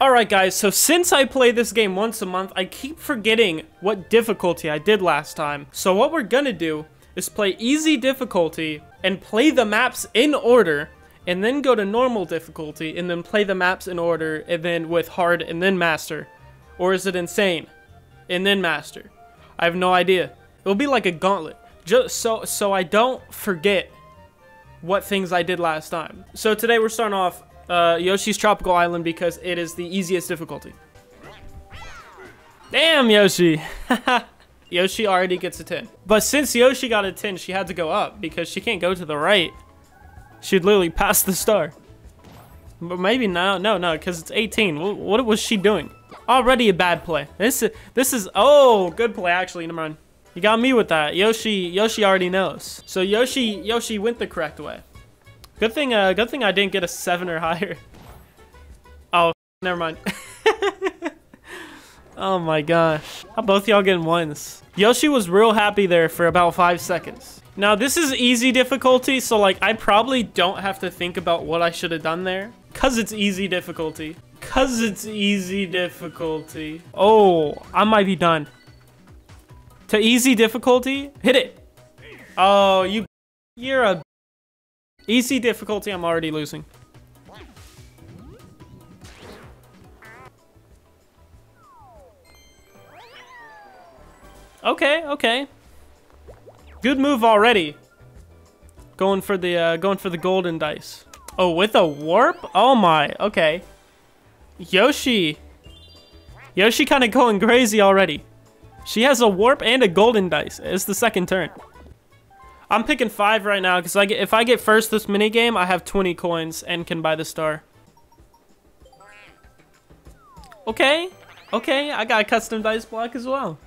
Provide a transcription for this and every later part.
Alright guys, so since I play this game once a month, I keep forgetting what difficulty I did last time. So what we're gonna do is play easy difficulty and play the maps in order and then go to normal difficulty and then play the maps in order and then with hard and then master. Or is it insane? And then master. I have no idea. It'll be like a gauntlet. Just so so I don't forget what things I did last time. So today we're starting off uh, Yoshi's Tropical Island because it is the easiest difficulty. Damn, Yoshi! Yoshi already gets a 10. But since Yoshi got a 10, she had to go up because she can't go to the right. She'd literally pass the star. But maybe no, no, no, because it's 18. What, was she doing? Already a bad play. This is, this is, oh, good play actually, never mind. You got me with that. Yoshi, Yoshi already knows. So Yoshi, Yoshi went the correct way. Good thing, uh, good thing I didn't get a seven or higher. Oh, never mind. oh my gosh. How both y'all getting ones? Yoshi was real happy there for about five seconds. Now, this is easy difficulty, so like, I probably don't have to think about what I should have done there. Cause it's easy difficulty. Cause it's easy difficulty. Oh, I might be done. To easy difficulty, hit it. Oh, you, you're a Easy difficulty, I'm already losing. Okay, okay. Good move already. Going for the uh, going for the golden dice. Oh, with a warp? Oh my, okay. Yoshi. Yoshi kind of going crazy already. She has a warp and a golden dice. It's the second turn. I'm picking five right now because if I get first this mini game, I have 20 coins and can buy the star. Okay, okay, I got a custom dice block as well.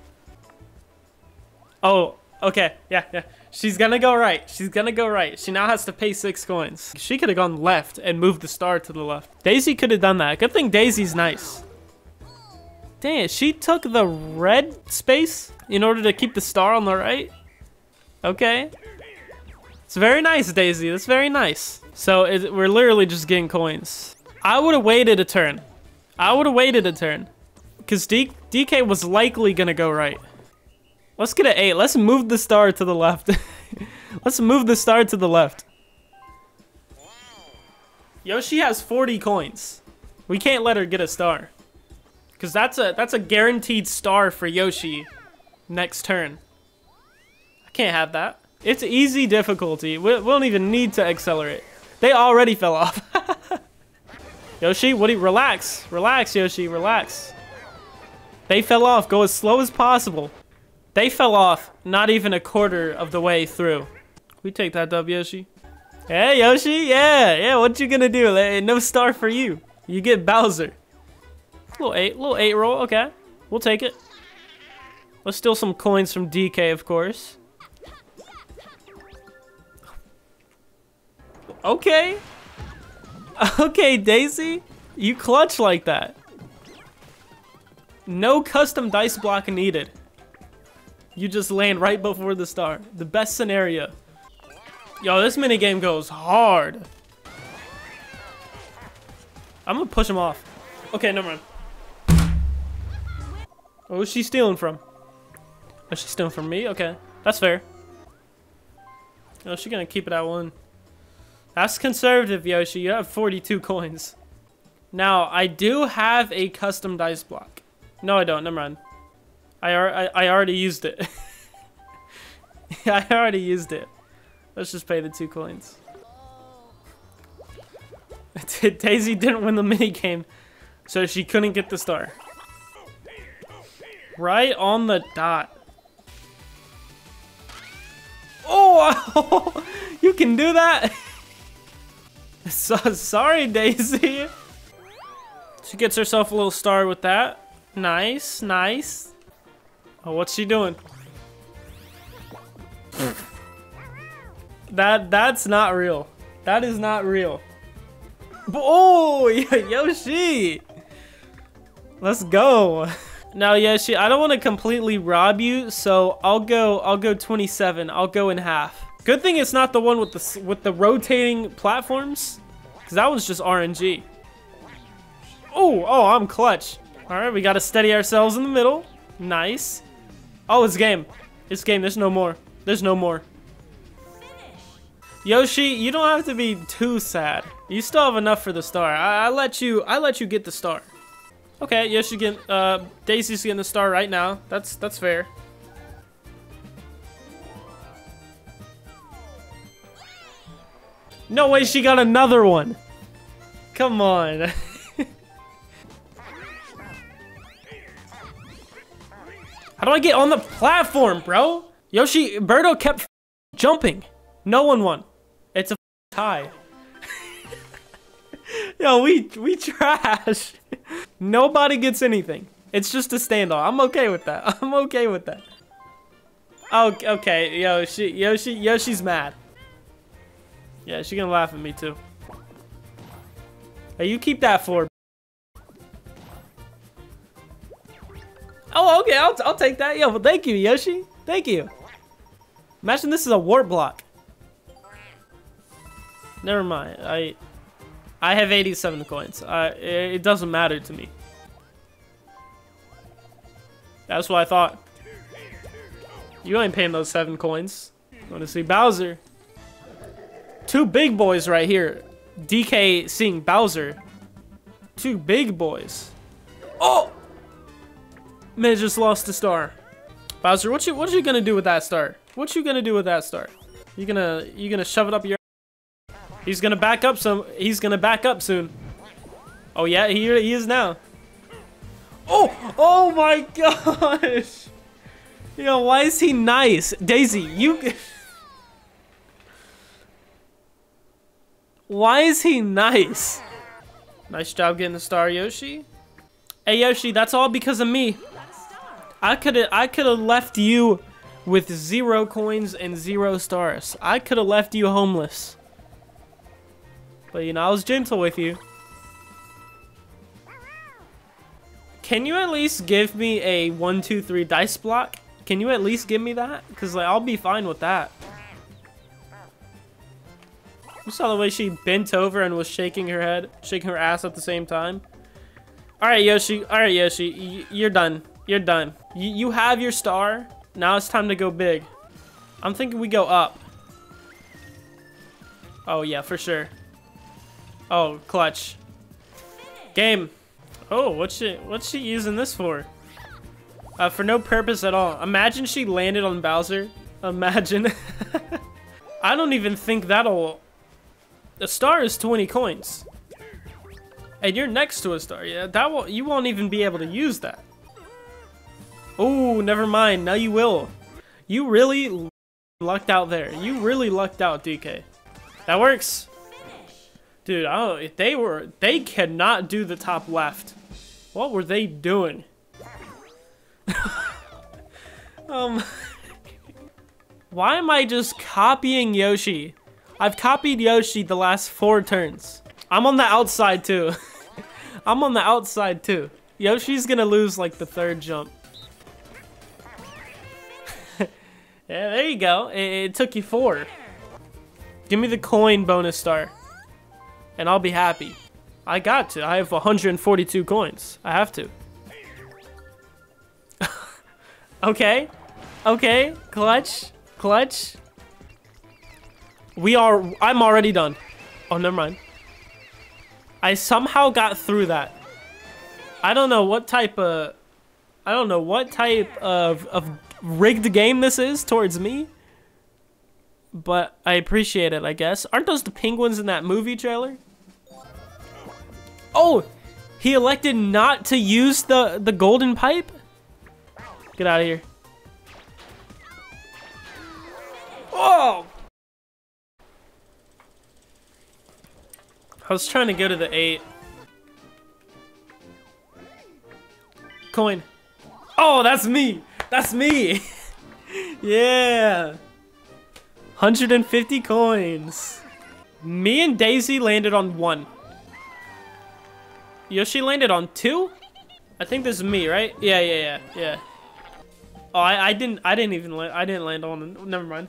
Oh, okay, yeah, yeah. She's gonna go right. She's gonna go right. She now has to pay six coins. She could have gone left and moved the star to the left. Daisy could have done that. Good thing Daisy's nice. Dang it, she took the red space in order to keep the star on the right? Okay. It's very nice, Daisy. That's very nice. So it, we're literally just getting coins. I would have waited a turn. I would have waited a turn. Because DK was likely going to go right. Let's get an 8. Let's move the star to the left. Let's move the star to the left. Yoshi has 40 coins. We can't let her get a star. Because that's a, that's a guaranteed star for Yoshi next turn. I can't have that. It's easy difficulty. We, we don't even need to accelerate. They already fell off. Yoshi, what do you, relax. Relax, Yoshi, relax. They fell off. Go as slow as possible. They fell off not even a quarter of the way through. We take that dub, Yoshi. Hey, Yoshi, yeah, yeah, what you gonna do? Eh, no star for you. You get Bowser. Little eight, little eight roll, okay. We'll take it. Let's steal some coins from DK, of course. Okay. Okay, Daisy. You clutch like that. No custom dice block needed. You just land right before the star. The best scenario. Yo, this minigame goes hard. I'm gonna push him off. Okay, never mind. Oh, she stealing from? Oh, she stealing from me? Okay, that's fair. Oh, she's gonna keep it at one. That's conservative, Yoshi. You have 42 coins. Now, I do have a custom dice block. No, I don't. Never mind. I, I, I already used it. I already used it. Let's just pay the two coins. Daisy didn't win the mini game, so she couldn't get the star. Right on the dot. Oh, you can do that? So sorry, Daisy. She gets herself a little star with that. Nice, nice. Oh, what's she doing? that that's not real. That is not real. Oh, Yoshi. Let's go. Now, Yoshi, I don't want to completely rob you, so I'll go. I'll go 27. I'll go in half. Good thing it's not the one with the with the rotating platforms, because that one's just RNG. Oh, oh, I'm clutch. All right, we got to steady ourselves in the middle. Nice. Oh, it's game. It's game. There's no more. There's no more. Yoshi, you don't have to be too sad. You still have enough for the star. I, I let you. I let you get the star. Okay, Yoshi get. Uh, Daisy's getting the star right now. That's that's fair. No way, she got another one. Come on. How do I get on the platform, bro? Yoshi, Birdo kept jumping. No one won. It's a tie. Yo, we we trash. Nobody gets anything. It's just a standoff. I'm okay with that. I'm okay with that. Oh, okay. Yoshi, Yoshi, Yoshi's mad. Yeah, she gonna laugh at me too. Hey, you keep that for. Oh, okay. I'll I'll take that. Yo, well, thank you, Yoshi. Thank you. Imagine this is a warp block. Never mind. I I have 87 coins. I it doesn't matter to me. That's what I thought. You ain't paying those seven coins. Want to see Bowser? Two big boys right here. DK seeing Bowser. Two big boys. Oh! Man just lost a star. Bowser, what you what you gonna do with that star? What you gonna do with that star? You gonna you gonna shove it up your He's gonna back up some. He's gonna back up soon. Oh yeah, he, he is now. Oh, oh my gosh. Yo, why is he nice? Daisy, you... why is he nice? Nice job getting the star, Yoshi. Hey, Yoshi, that's all because of me. I could have I could have left you with zero coins and zero stars. I could have left you homeless. But you know, I was gentle with you. Can you at least give me a one, two, three dice block? Can you at least give me that? Because like, I'll be fine with that. You saw the way she bent over and was shaking her head, shaking her ass at the same time. Alright, Yoshi. Alright, Yoshi. you're done. You're done. you have your star. Now it's time to go big. I'm thinking we go up. Oh, yeah, for sure. Oh, clutch. Game. Oh, what's she what's she using this for? Uh, for no purpose at all. Imagine she landed on Bowser. Imagine. I don't even think that'll... The star is 20 coins. And you're next to a star. Yeah, that will you won't even be able to use that. Oh, never mind. Now you will. You really lucked out there. You really lucked out, DK. That works. Dude, I don't they were they cannot do the top left. What were they doing? um Why am I just copying Yoshi? I've copied Yoshi the last four turns. I'm on the outside too. I'm on the outside too. Yoshi's gonna lose like the third jump. yeah, there you go. It, it took you four. Give me the coin bonus star and I'll be happy. I got to. I have 142 coins. I have to. okay. Okay. Clutch. Clutch. We are... I'm already done. Oh, never mind. I somehow got through that. I don't know what type of... I don't know what type of, of rigged game this is towards me. But I appreciate it, I guess. Aren't those the penguins in that movie trailer? Oh! He elected not to use the, the golden pipe? Get out of here. Oh! I was trying to go to the 8. Coin. Oh, that's me! That's me! yeah! 150 coins. Me and Daisy landed on one. Yoshi landed on two? I think this is me, right? Yeah, yeah, yeah, yeah. Oh, I, I didn't, I didn't even I didn't land on, never mind.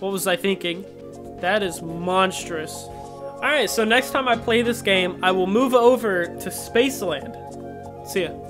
What was I thinking? That is monstrous. Alright, so next time I play this game, I will move over to Spaceland. See ya.